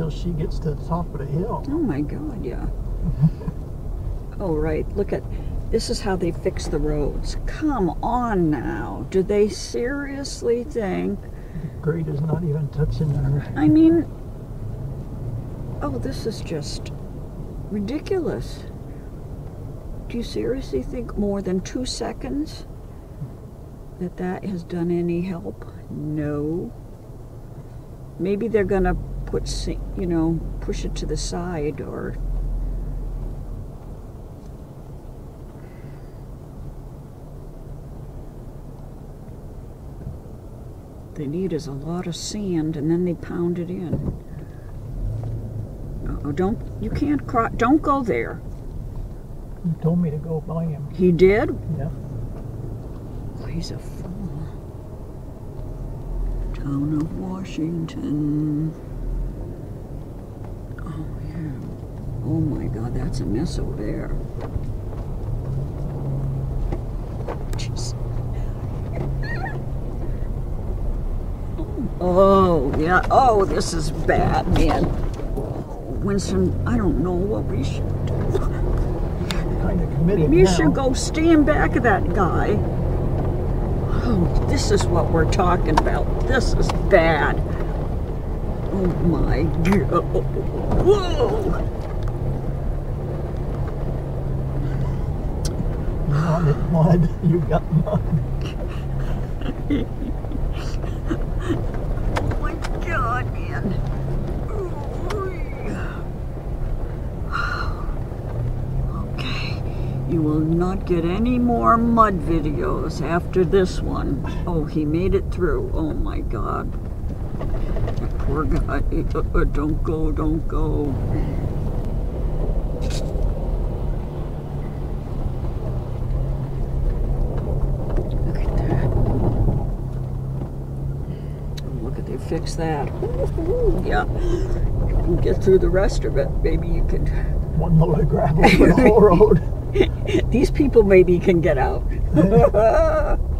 until she gets to the top of the hill. Oh my God, yeah. oh, right. Look at this is how they fix the roads. Come on now. Do they seriously think? The Grade is not even touching her. I mean, oh, this is just ridiculous. Do you seriously think more than two seconds that that has done any help? No. Maybe they're gonna put, you know, push it to the side or. They need is a lot of sand, and then they pound it in. Oh, don't you can't. Don't go there. He told me to go by him. He did. Yeah. Oh, he's a fool. Town of Washington. Oh yeah. Oh my God, that's a mess over there. Jeez. Oh yeah. Oh, this is bad, man. Winston, I don't know what we should do. Kind of committed You now. should go stand back of that guy. Oh, this is what we're talking about. This is bad. Oh my god. Oh, oh, oh, whoa! Wanted mud. You got mud. Oh my god, man. Okay. You will not get any more mud videos after this one. Oh, he made it through. Oh my god. That poor guy. Uh, uh, don't go, don't go. Look at that. Oh, look at they fix that. Yeah. You can get through the rest of it. Maybe you could. One load of gravel for the whole road. These people maybe can get out.